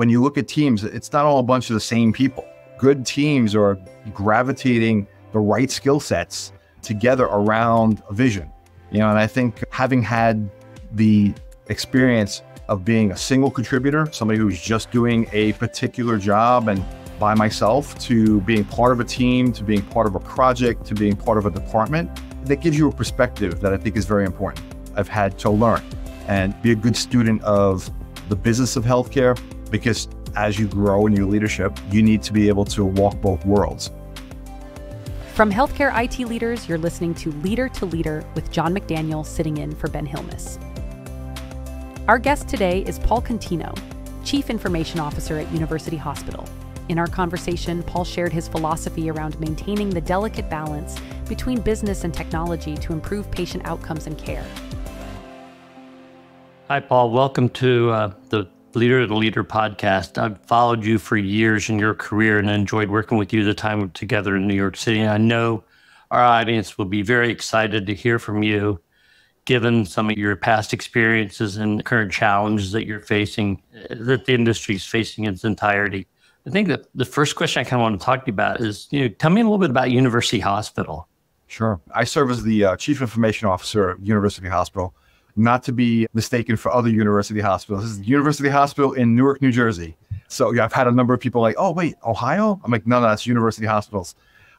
when you look at teams, it's not all a bunch of the same people. Good teams are gravitating the right skill sets together around a vision. You know, and I think having had the experience of being a single contributor, somebody who's just doing a particular job and by myself, to being part of a team, to being part of a project, to being part of a department, that gives you a perspective that I think is very important. I've had to learn and be a good student of the business of healthcare because as you grow in your leadership, you need to be able to walk both worlds. From healthcare IT leaders, you're listening to Leader to Leader with John McDaniel sitting in for Ben Hilmes. Our guest today is Paul Contino, Chief Information Officer at University Hospital. In our conversation, Paul shared his philosophy around maintaining the delicate balance between business and technology to improve patient outcomes and care. Hi, Paul. Welcome to uh, the Leader to Leader podcast. I've followed you for years in your career and enjoyed working with you the time together in New York City. And I know our audience will be very excited to hear from you, given some of your past experiences and current challenges that you're facing, that the industry is facing in its entirety. I think that the first question I kind of want to talk to you about is, you know, tell me a little bit about University Hospital. Sure. I serve as the uh, Chief Information Officer at University Hospital not to be mistaken for other university hospitals. This is University Hospital in Newark, New Jersey. So yeah, I've had a number of people like, oh, wait, Ohio? I'm like, no, no, that's University Hospitals.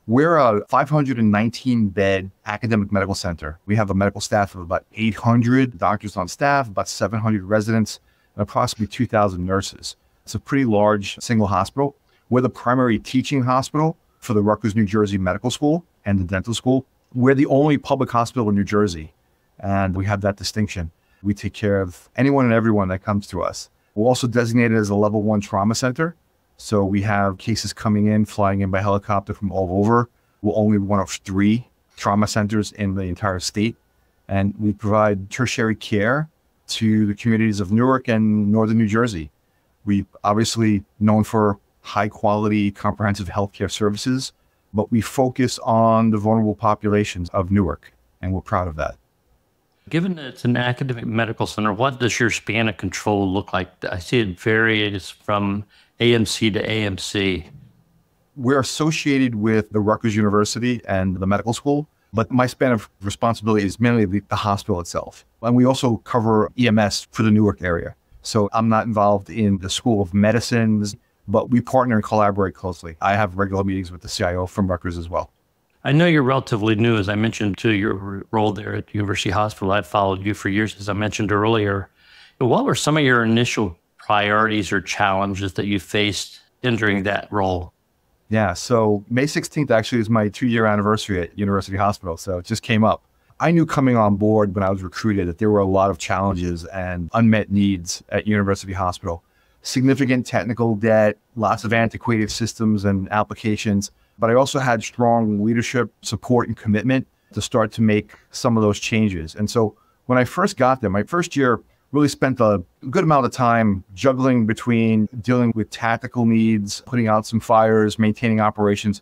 We're a 519 bed academic medical center. We have a medical staff of about 800 doctors on staff, about 700 residents, and approximately 2,000 nurses. It's a pretty large single hospital. We're the primary teaching hospital for the Rutgers, New Jersey Medical School and the dental school. We're the only public hospital in New Jersey and we have that distinction. We take care of anyone and everyone that comes to us. We're also designated as a level one trauma center. So we have cases coming in, flying in by helicopter from all over. We're only one of three trauma centers in the entire state. And we provide tertiary care to the communities of Newark and Northern New Jersey. We obviously known for high quality comprehensive healthcare services, but we focus on the vulnerable populations of Newark, and we're proud of that. Given that it's an academic medical center, what does your span of control look like? I see it varies from AMC to AMC. We're associated with the Rutgers University and the medical school, but my span of responsibility is mainly the, the hospital itself. And we also cover EMS for the Newark area. So I'm not involved in the School of Medicines, but we partner and collaborate closely. I have regular meetings with the CIO from Rutgers as well. I know you're relatively new, as I mentioned to your role there at University Hospital. I've followed you for years, as I mentioned earlier. What were some of your initial priorities or challenges that you faced entering that role? Yeah, so May 16th actually is my two year anniversary at University Hospital. So it just came up. I knew coming on board when I was recruited that there were a lot of challenges and unmet needs at University Hospital. Significant technical debt, lots of antiquated systems and applications but I also had strong leadership support and commitment to start to make some of those changes. And so when I first got there, my first year really spent a good amount of time juggling between dealing with tactical needs, putting out some fires, maintaining operations,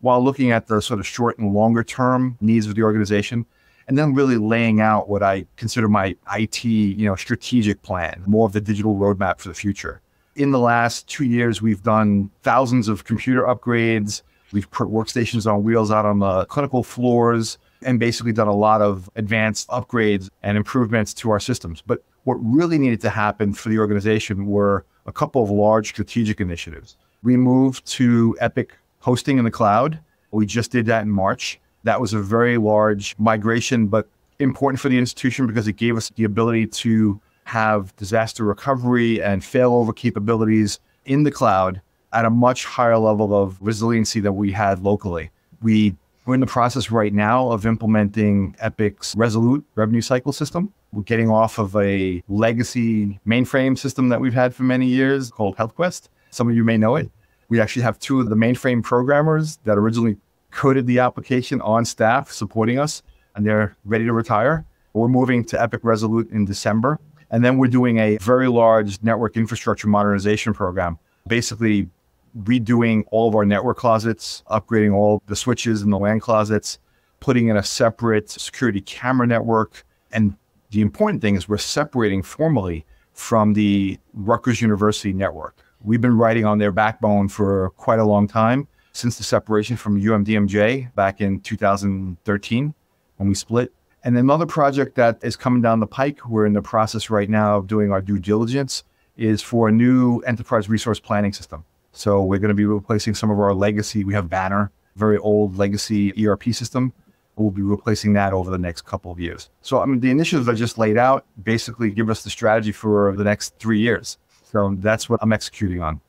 while looking at the sort of short and longer term needs of the organization. And then really laying out what I consider my IT, you know, strategic plan, more of the digital roadmap for the future. In the last two years, we've done thousands of computer upgrades, We've put workstations on wheels out on the clinical floors and basically done a lot of advanced upgrades and improvements to our systems. But what really needed to happen for the organization were a couple of large strategic initiatives. We moved to Epic hosting in the cloud. We just did that in March. That was a very large migration, but important for the institution because it gave us the ability to have disaster recovery and failover capabilities in the cloud at a much higher level of resiliency than we had locally. We we're in the process right now of implementing Epic's Resolute revenue cycle system. We're getting off of a legacy mainframe system that we've had for many years called HealthQuest. Some of you may know it. We actually have two of the mainframe programmers that originally coded the application on staff supporting us, and they're ready to retire. We're moving to Epic Resolute in December. And then we're doing a very large network infrastructure modernization program, basically redoing all of our network closets, upgrading all the switches in the LAN closets, putting in a separate security camera network. And the important thing is we're separating formally from the Rutgers University network. We've been riding on their backbone for quite a long time since the separation from UMDNJ back in 2013 when we split. And another project that is coming down the pike, we're in the process right now of doing our due diligence, is for a new enterprise resource planning system. So we're going to be replacing some of our legacy. We have Banner, very old legacy ERP system. We'll be replacing that over the next couple of years. So I mean, the initiatives I just laid out basically give us the strategy for the next three years. So that's what I'm executing on.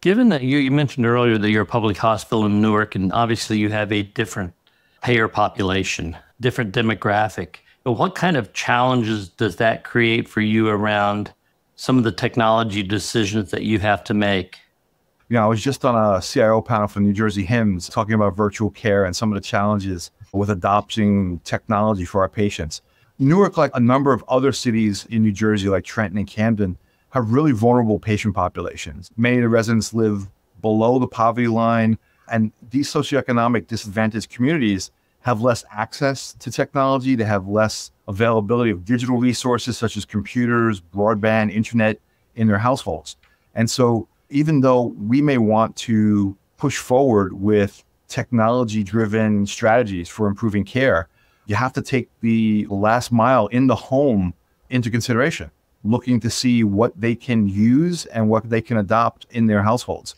Given that you, you mentioned earlier that you're a public hospital in Newark, and obviously you have a different payer population, different demographic. What kind of challenges does that create for you around some of the technology decisions that you have to make? You know, I was just on a CIO panel for New Jersey HIMSS talking about virtual care and some of the challenges with adopting technology for our patients. Newark, like a number of other cities in New Jersey, like Trenton and Camden, have really vulnerable patient populations. Many of the residents live below the poverty line, and these socioeconomic disadvantaged communities have less access to technology. They have less availability of digital resources such as computers, broadband, internet in their households. And so, even though we may want to push forward with technology driven strategies for improving care, you have to take the last mile in the home into consideration, looking to see what they can use and what they can adopt in their households.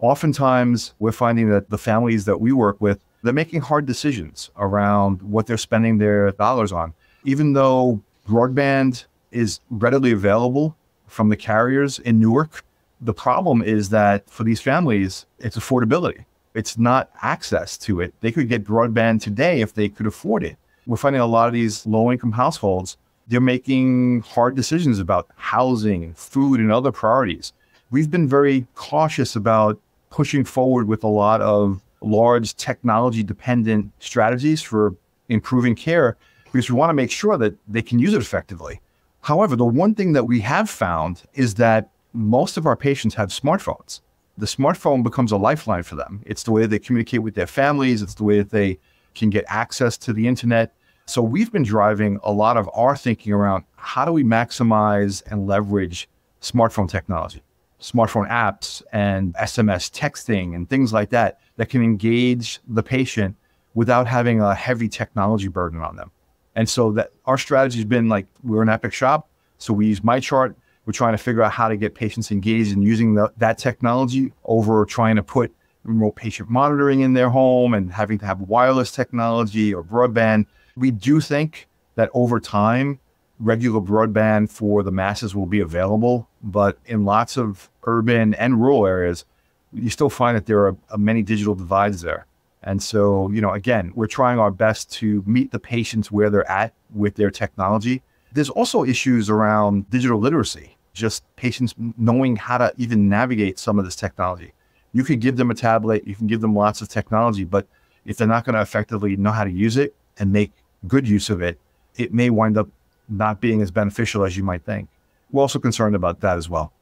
Oftentimes, we're finding that the families that we work with they're making hard decisions around what they're spending their dollars on. Even though broadband is readily available from the carriers in Newark, the problem is that for these families, it's affordability. It's not access to it. They could get broadband today if they could afford it. We're finding a lot of these low income households, they're making hard decisions about housing, food, and other priorities. We've been very cautious about pushing forward with a lot of large technology dependent strategies for improving care because we want to make sure that they can use it effectively. However, the one thing that we have found is that most of our patients have smartphones. The smartphone becomes a lifeline for them. It's the way they communicate with their families, it's the way that they can get access to the internet. So we've been driving a lot of our thinking around how do we maximize and leverage smartphone technology smartphone apps and SMS texting and things like that that can engage the patient without having a heavy technology burden on them. And so that our strategy has been like we're an Epic shop, so we use MyChart. We're trying to figure out how to get patients engaged in using the, that technology over trying to put remote patient monitoring in their home and having to have wireless technology or broadband. We do think that over time regular broadband for the masses will be available, but in lots of urban and rural areas, you still find that there are uh, many digital divides there. And so, you know, again, we're trying our best to meet the patients where they're at with their technology. There's also issues around digital literacy, just patients knowing how to even navigate some of this technology. You could give them a tablet, you can give them lots of technology, but if they're not going to effectively know how to use it and make good use of it, it may wind up not being as beneficial as you might think. We're also concerned about that as well.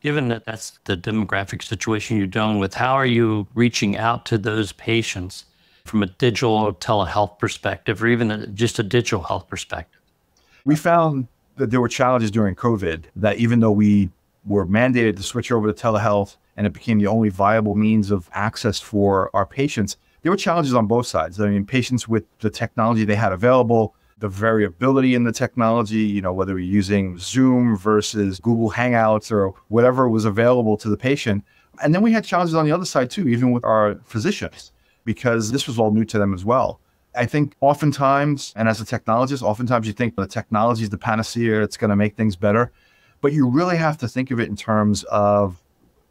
Given that that's the demographic situation you're dealing with, how are you reaching out to those patients from a digital telehealth perspective or even a, just a digital health perspective? We found there were challenges during COVID that even though we were mandated to switch over to telehealth and it became the only viable means of access for our patients, there were challenges on both sides. I mean, patients with the technology they had available the variability in the technology, you know, whether we're using Zoom versus Google Hangouts or whatever was available to the patient. And then we had challenges on the other side too, even with our physicians, because this was all new to them as well. I think oftentimes, and as a technologist, oftentimes you think the technology is the panacea, it's going to make things better. But you really have to think of it in terms of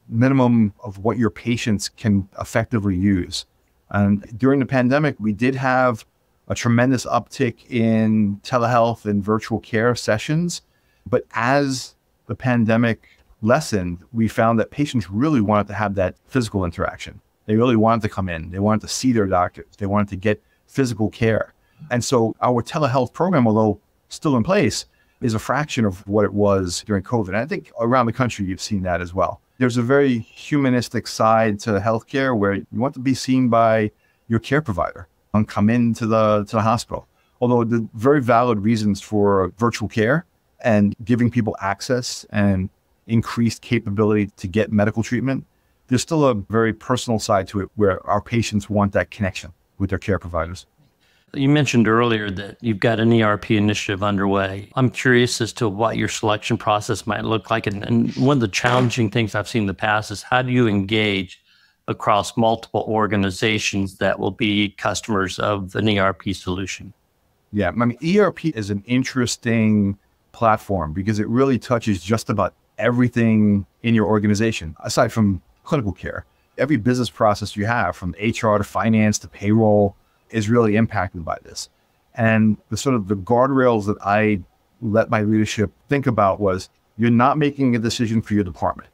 minimum of what your patients can effectively use. And during the pandemic, we did have a tremendous uptick in telehealth and virtual care sessions. But as the pandemic lessened, we found that patients really wanted to have that physical interaction. They really wanted to come in, they wanted to see their doctors, they wanted to get physical care. And so our telehealth program, although still in place, is a fraction of what it was during COVID. And I think around the country, you've seen that as well. There's a very humanistic side to healthcare where you want to be seen by your care provider and come into the to the hospital. Although the very valid reasons for virtual care and giving people access and increased capability to get medical treatment, there's still a very personal side to it where our patients want that connection with their care providers. You mentioned earlier that you've got an ERP initiative underway. I'm curious as to what your selection process might look like. And, and, one of the challenging things I've seen in the past is how do you engage across multiple organizations that will be customers of an ERP solution? Yeah, I mean, ERP is an interesting platform because it really touches just about everything in your organization, aside from clinical care. Every business process you have, from HR to finance to payroll, is really impacted by this. And the sort of the guardrails that I let my leadership think about was you're not making a decision for your department.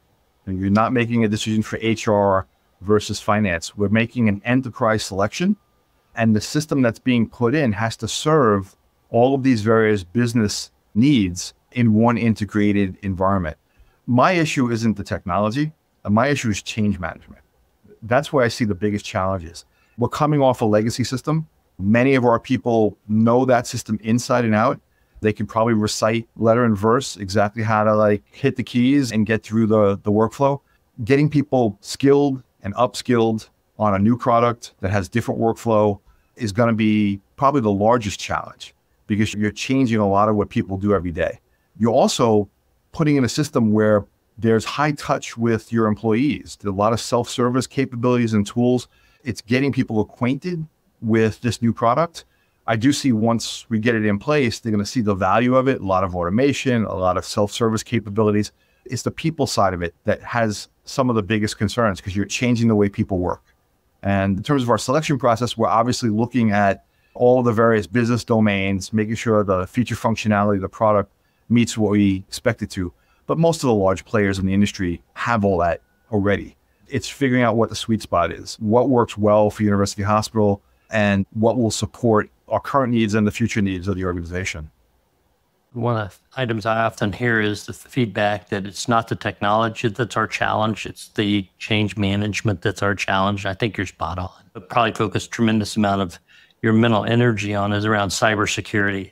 And you're not making a decision for HR versus finance. We're making an enterprise selection, and the system that's being put in has to serve all of these various business needs in one integrated environment. My issue isn't the technology. My issue is change management. That's where I see the biggest challenges. We're coming off a legacy system. Many of our people know that system inside and out. They can probably recite letter and verse exactly how to like hit the keys and get through the, the workflow. Getting people skilled and upskilled on a new product that has different workflow is going to be probably the largest challenge because you're changing a lot of what people do every day. You're also putting in a system where there's high touch with your employees. There's a lot of self service capabilities and tools. It's getting people acquainted with this new product. I do see once we get it in place, they're going to see the value of it, a lot of automation, a lot of self service capabilities. It's the people side of it that has some of the biggest concerns because you're changing the way people work. And in terms of our selection process, we're obviously looking at all the various business domains, making sure the feature functionality of the product meets what we expect it to. But most of the large players in the industry have all that already. It's figuring out what the sweet spot is, what works well for University Hospital, and what will support our current needs and the future needs of the organization. One of the items I often hear is the feedback that it's not the technology that's our challenge, it's the change management that's our challenge. I think you're spot on. But probably focus tremendous amount of your mental energy on is around cybersecurity.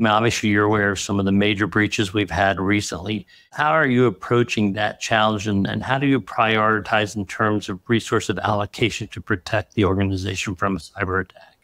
I obviously, you're aware of some of the major breaches we've had recently. How are you approaching that challenge, and, and how do you prioritize in terms of resource allocation to protect the organization from a cyber attack?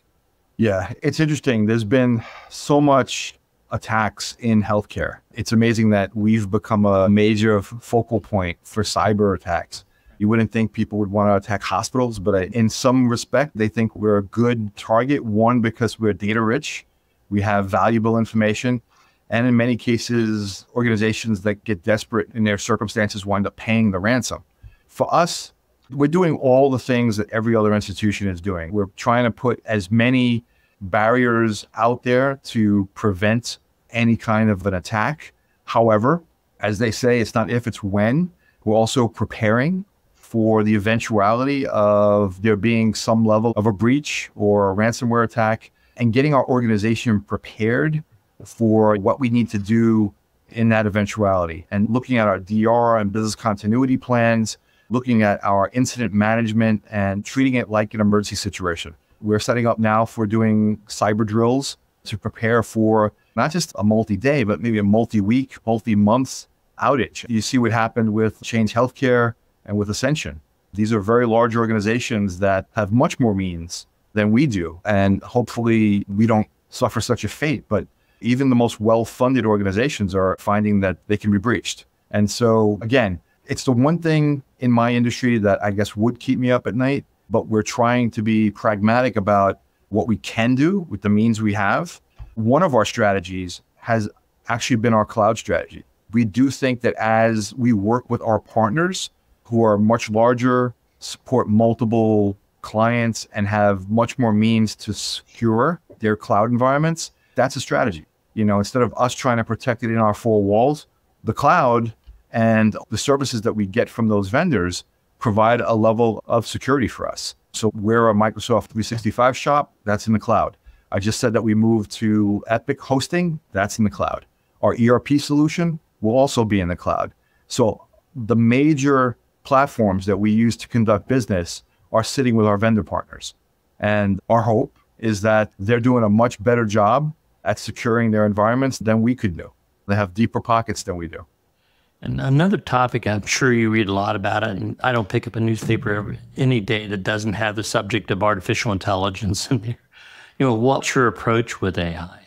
Yeah, it's interesting. There's been so much attacks in healthcare. It's amazing that we've become a major focal point for cyber attacks. You wouldn't think people would want to attack hospitals, but uh, in some respect, they think we're a good target. One, because we're data rich we have valuable information. And in many cases, organizations that get desperate in their circumstances wind up paying the ransom. For us, we're doing all the things that every other institution is doing. We're trying to put as many barriers out there to prevent any kind of an attack. However, as they say, it's not if, it's when. We're also preparing for the eventuality of there being some level of a breach or a ransomware attack and getting our organization prepared for what we need to do in that eventuality and looking at our DR and business continuity plans, looking at our incident management and treating it like an emergency situation. We're setting up now for doing cyber drills to prepare for not just a multi day, but maybe a multi week, multi month outage. You see what happened with Change Healthcare and with Ascension. These are very large organizations that have much more means than we do. And hopefully we don't suffer such a fate. But even the most well funded organizations are finding that they can be breached. And so, again, it's the one thing in my industry that I guess would keep me up at night, but we're trying to be pragmatic about what we can do with the means we have. One of our strategies has actually been our cloud strategy. We do think that as we work with our partners who are much larger, support multiple clients and have much more means to secure their cloud environments, that's a strategy. You know, instead of us trying to protect it in our four walls, the cloud and the services that we get from those vendors provide a level of security for us. So we're a Microsoft 365 shop, that's in the cloud. I just said that we moved to Epic hosting, that's in the cloud. Our ERP solution will also be in the cloud. So the major platforms that we use to conduct business are sitting with our vendor partners. And our hope is that they're doing a much better job at securing their environments than we could do. They have deeper pockets than we do. And another topic, I'm sure you read a lot about it, and I don't pick up a newspaper any day that doesn't have the subject of artificial intelligence in there. You know, what's your approach with AI?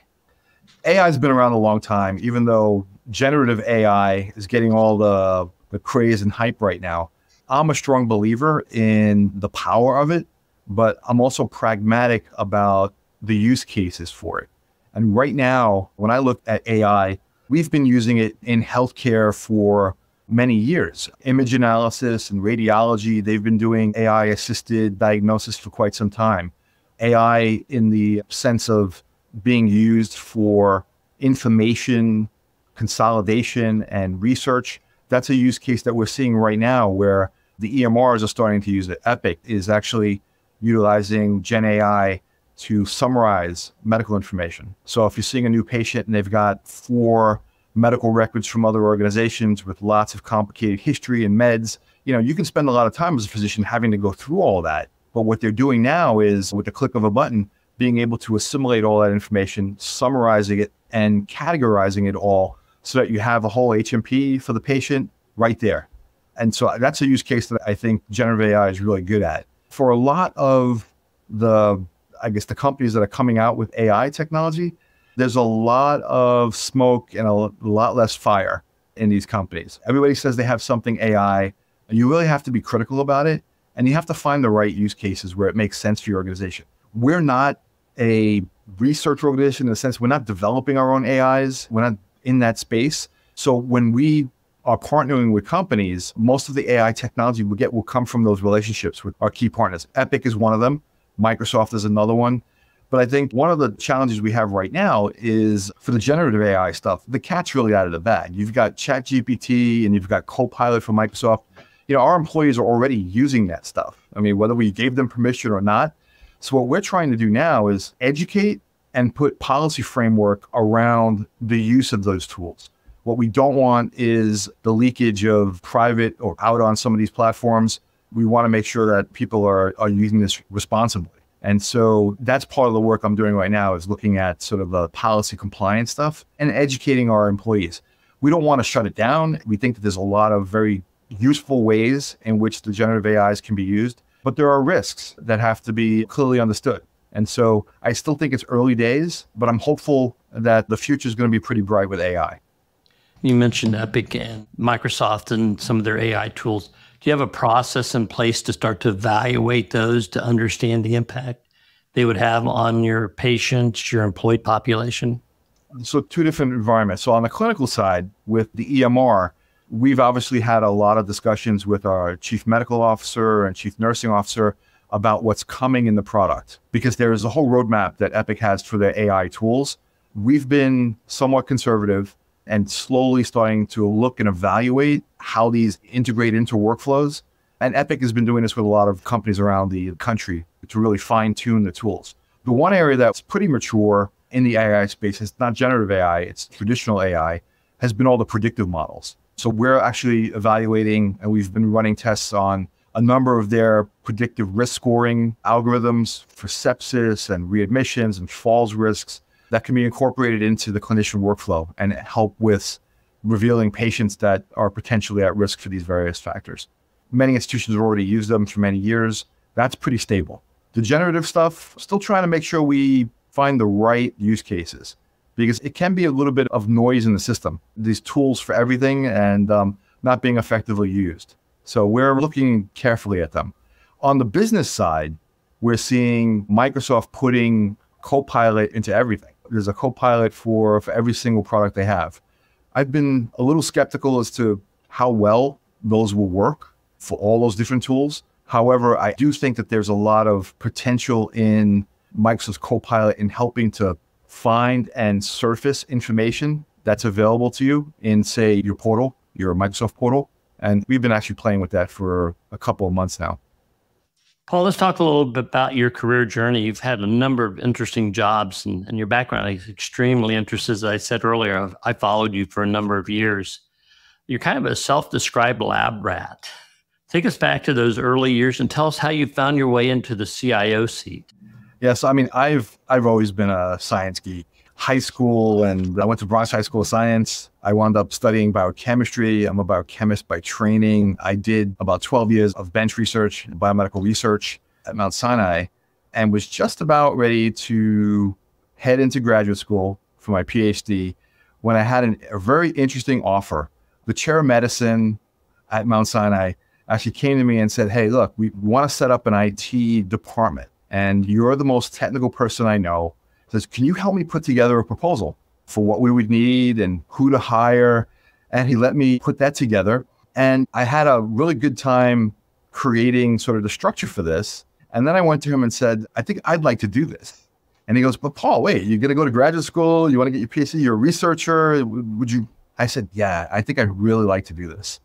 AI has been around a long time, even though generative AI is getting all the, the craze and hype right now. I'm a strong believer in the power of it, but I'm also pragmatic about the use cases for it. And right now, when I look at AI, we've been using it in healthcare for many years. Image analysis and radiology, they've been doing AI assisted diagnosis for quite some time. AI in the sense of being used for information consolidation and research. That's a use case that we're seeing right now where the EMRs are starting to use it. Epic is actually utilizing Gen AI to summarize medical information. So if you're seeing a new patient and they've got four medical records from other organizations with lots of complicated history and meds, you know, you can spend a lot of time as a physician having to go through all that. But what they're doing now is with the click of a button, being able to assimilate all that information, summarizing it and categorizing it all so that you have a whole HMP for the patient right there. And so that's a use case that I think generative AI is really good at. For a lot of the I guess the companies that are coming out with AI technology, there's a lot of smoke and a lot less fire in these companies. Everybody says they have something AI, and you really have to be critical about it. And you have to find the right use cases where it makes sense for your organization. We're not a research organization in the sense we're not developing our own AIs. We're not in that space. So when we are partnering with companies, most of the AI technology we get will come from those relationships with our key partners. Epic is one of them. Microsoft is another one. But I think one of the challenges we have right now is for the generative AI stuff, the cat's really out of the bag. You've got ChatGPT and you've got Copilot from Microsoft. You know, our employees are already using that stuff. I mean, whether we gave them permission or not. So what we're trying to do now is educate and put policy framework around the use of those tools. What we don't want is the leakage of private or out on some of these platforms we want to make sure that people are, are using this responsibly. And so that's part of the work I'm doing right now is looking at sort of the policy compliance stuff and educating our employees. We don't want to shut it down. We think that there's a lot of very useful ways in which the generative AIs can be used, but there are risks that have to be clearly understood. And so I still think it's early days, but I'm hopeful that the future is going to be pretty bright with AI. You mentioned Epic and Microsoft and some of their AI tools. Do you have a process in place to start to evaluate those to understand the impact they would have on your patients, your employee population? So, two different environments. So, on the clinical side, with the EMR, we've obviously had a lot of discussions with our chief medical officer and chief nursing officer about what's coming in the product because there is a whole roadmap that Epic has for their AI tools. We've been somewhat conservative and slowly starting to look and evaluate how these integrate into workflows. And Epic has been doing this with a lot of companies around the country to really fine tune the tools. The one area that's pretty mature in the AI space is not generative AI, it's traditional AI, has been all the predictive models. So we're actually evaluating and we've been running tests on a number of their predictive risk scoring algorithms for sepsis and readmissions and falls risks that can be incorporated into the clinician workflow and help with revealing patients that are potentially at risk for these various factors. Many institutions have already used them for many years. That's pretty stable. The generative stuff, still trying to make sure we find the right use cases because it can be a little bit of noise in the system. These tools for everything and um, not being effectively used. So we're looking carefully at them. On the business side, we're seeing Microsoft putting Copilot into everything. There's a Copilot for, for every single product they have. I've been a little skeptical as to how well those will work for all those different tools. However, I do think that there's a lot of potential in Microsoft's Copilot in helping to find and surface information that's available to you in, say, your portal, your Microsoft portal. And we've been actually playing with that for a couple of months now. Paul, let's talk a little bit about your career journey. You've had a number of interesting jobs, and, and your background is extremely interesting. As I said earlier, I followed you for a number of years. You're kind of a self described lab rat. Take us back to those early years and tell us how you found your way into the CIO seat. Yes, I mean, I've I've always been a science geek. High school and I went to Bronx High School of Science. I wound up studying biochemistry. I'm a biochemist by training. I did about 12 years of bench research, and biomedical research at Mount Sinai, and was just about ready to head into graduate school for my PhD when I had an, a very interesting offer. The chair of medicine at Mount Sinai actually came to me and said, Hey, look, we want to set up an IT department, and you're the most technical person I know says, Can you help me put together a proposal for what we would need and who to hire? And he let me put that together. And I had a really good time creating sort of the structure for this. And then I went to him and said, I think I'd like to do this. And he goes, But Paul, wait, you're going to go to graduate school? You want to get your PhD? You're a researcher. Would you? I said, Yeah, I think I'd really like to do this.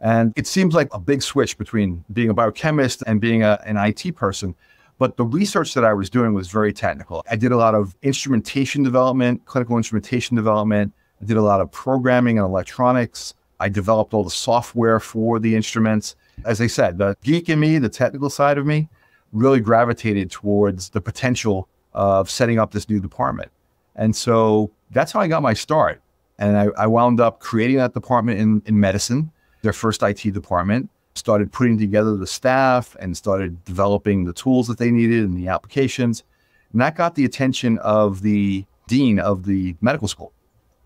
And it seems like a big switch between being a biochemist and being a, an IT person. But the research that I was doing was very technical. I did a lot of instrumentation development, clinical instrumentation development. I did a lot of programming and electronics. I developed all the software for the instruments. As I said, the geek in me, the technical side of me, really gravitated towards the potential of setting up this new department. And so that's how I got my start. And I, I wound up creating that department in, in medicine, their first IT department started putting together the staff and started developing the tools that they needed and the applications. And that got the attention of the dean of the medical school.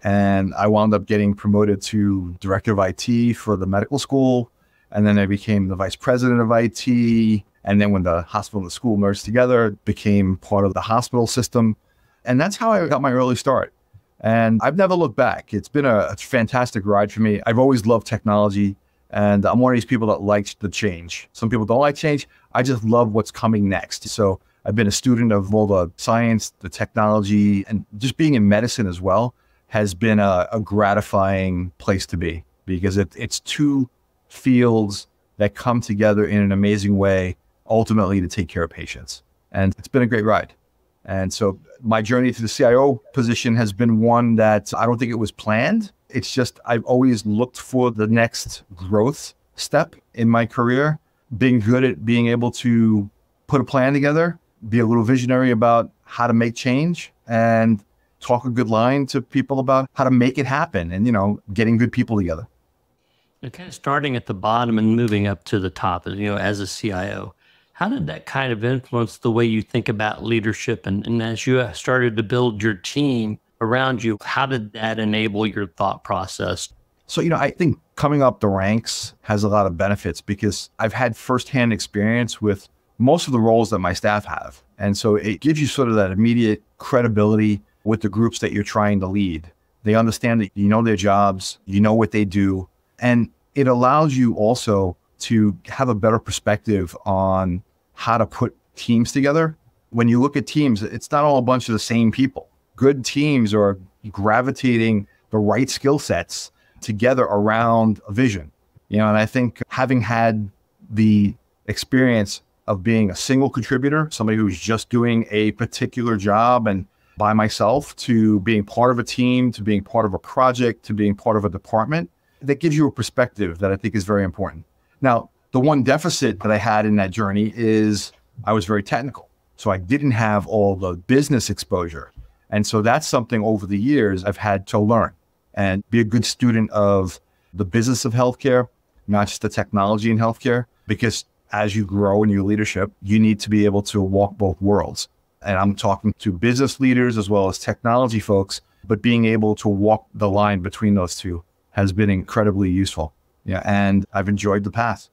And I wound up getting promoted to director of IT for the medical school. And then I became the vice president of IT. And then when the hospital and the school merged together, became part of the hospital system. And that's how I got my early start. And I've never looked back. It's been a, a fantastic ride for me. I've always loved technology. And I'm one of these people that likes the change. Some people don't like change. I just love what's coming next. So I've been a student of all the science, the technology, and just being in medicine as well has been a, a gratifying place to be because it, it's two fields that come together in an amazing way, ultimately to take care of patients. And it's been a great ride. And so my journey to the CIO position has been one that I don't think it was planned. It's just I've always looked for the next growth step in my career, being good at being able to put a plan together, be a little visionary about how to make change and talk a good line to people about how to make it happen and, you know, getting good people together. Kind of starting at the bottom and moving up to the top, you know, as a CIO. How did that kind of influence the way you think about leadership? And, and as you started to build your team, around you. How did that enable your thought process? So, you know, I think coming up the ranks has a lot of benefits because I've had firsthand experience with most of the roles that my staff have. And so it gives you sort of that immediate credibility with the groups that you're trying to lead. They understand that you know their jobs, you know what they do, and it allows you also to have a better perspective on how to put teams together. When you look at teams, it's not all a bunch of the same people good teams are gravitating the right skill sets together around a vision. You know, and I think having had the experience of being a single contributor, somebody who's just doing a particular job and by myself, to being part of a team, to being part of a project, to being part of a department, that gives you a perspective that I think is very important. Now, the one deficit that I had in that journey is I was very technical. So I didn't have all the business exposure. And so that's something over the years I've had to learn and be a good student of the business of healthcare, not just the technology in healthcare, because as you grow in your leadership, you need to be able to walk both worlds. And I'm talking to business leaders as well as technology folks, but being able to walk the line between those two has been incredibly useful. Yeah. And I've enjoyed the path.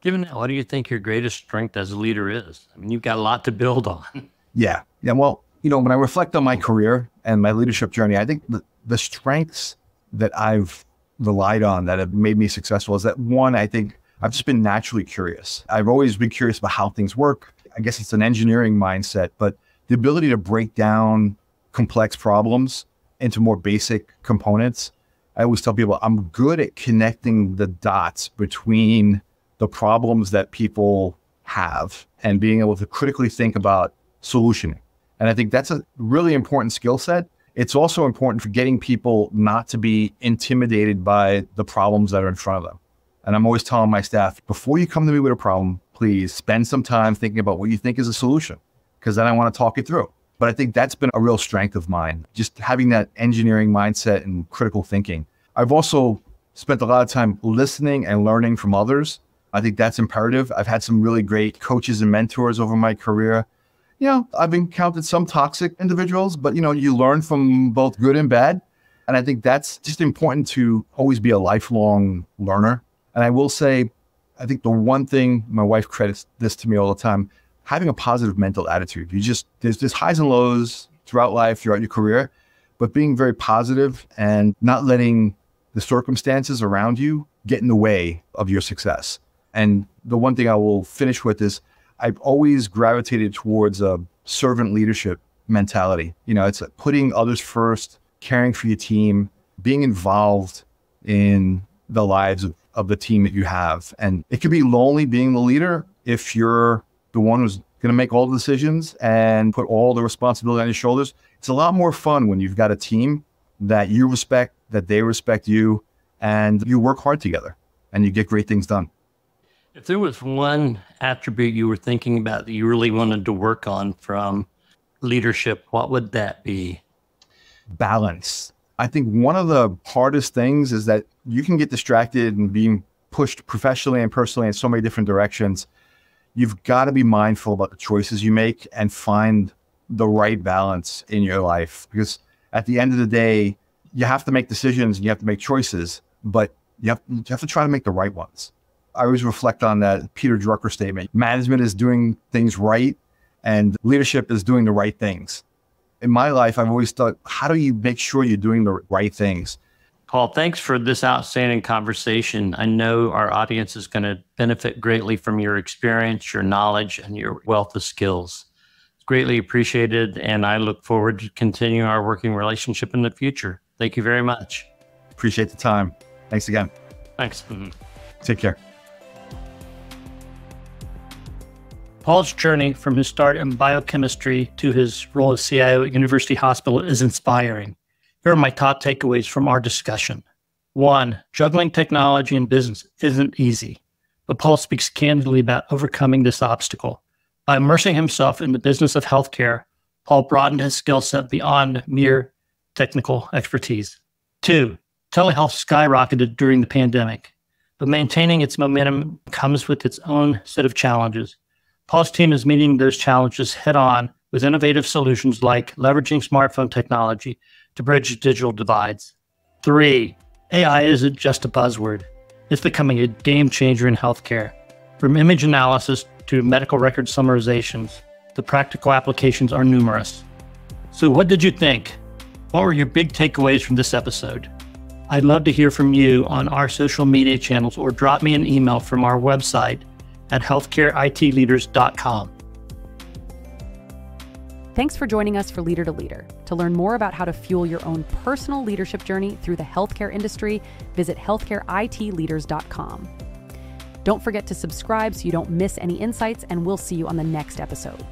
Given that, what do you think your greatest strength as a leader is? I mean, you've got a lot to build on. Yeah. Yeah. Well, you know, when I reflect on my career and my leadership journey, I think the, the strengths that I've relied on that have made me successful is that one, I think I've just been naturally curious. I've always been curious about how things work. I guess it's an engineering mindset, but the ability to break down complex problems into more basic components. I always tell people I'm good at connecting the dots between the problems that people have and being able to critically think about solutioning. And I think that's a really important skill set. It's also important for getting people not to be intimidated by the problems that are in front of them. And I'm always telling my staff before you come to me with a problem, please spend some time thinking about what you think is a solution, because then I want to talk it through. But I think that's been a real strength of mine, just having that engineering mindset and critical thinking. I've also spent a lot of time listening and learning from others. I think that's imperative. I've had some really great coaches and mentors over my career. You know, I've encountered some toxic individuals, but you know, you learn from both good and bad. And I think that's just important to always be a lifelong learner. And I will say, I think the one thing my wife credits this to me all the time having a positive mental attitude. You just, there's, there's highs and lows throughout life, throughout your career, but being very positive and not letting the circumstances around you get in the way of your success. And the one thing I will finish with is I've always gravitated towards a servant leadership mentality. You know, it's putting others first, caring for your team, being involved in the lives of, of the team that you have. And it can be lonely being the leader if you're the one who's going to make all the decisions and put all the responsibility on your shoulders. It's a lot more fun when you've got a team that you respect, that they respect you, and you work hard together and you get great things done. If there was one attribute you were thinking about that you really wanted to work on from leadership, what would that be? balance. I think one of the hardest things is that you can get distracted and being pushed professionally and personally in so many different directions. You've got to be mindful about the choices you make and find the right balance in your life because at the end of the day, you have to make decisions and you have to make choices, but you have, you have to try to make the right ones. I always reflect on that Peter Drucker statement. Management is doing things right and leadership is doing the right things in my life, I've always thought, how do you make sure you're doing the right things? Paul, thanks for this outstanding conversation. I know our audience is going to benefit greatly from your experience, your knowledge, and your wealth of skills. It's greatly appreciated, and I look forward to continuing our working relationship in the future. Thank you very much. Appreciate the time. Thanks again. Thanks. Mm-hmm. Take care. Paul's journey from his start in biochemistry to his role as CIO at University Hospital is inspiring. Here are my top takeaways from our discussion. One, juggling technology and business isn't easy, but Paul speaks candidly about overcoming this obstacle. By immersing himself in the business of healthcare, Paul broadened his skill set beyond mere technical expertise. Two, telehealth skyrocketed during the pandemic, but maintaining its momentum comes with its own set of challenges. Paul's team is meeting those challenges head on with innovative solutions like leveraging smartphone technology to bridge digital divides. Three, AI isn't just a buzzword, it's becoming a game changer in healthcare. From image analysis to medical record summarizations, the practical applications are numerous. So, what did you think? What were your big takeaways from this episode? I'd love to hear from you on our social media channels or drop me an email from our website at healthcareitleaders.com. Thanks for joining us for Leader to Leader. To learn more about how to fuel your own personal leadership journey through the healthcare industry, visit healthcareitleaders.com. Don't forget to subscribe so you don't miss any insights, and we'll see you on the next episode.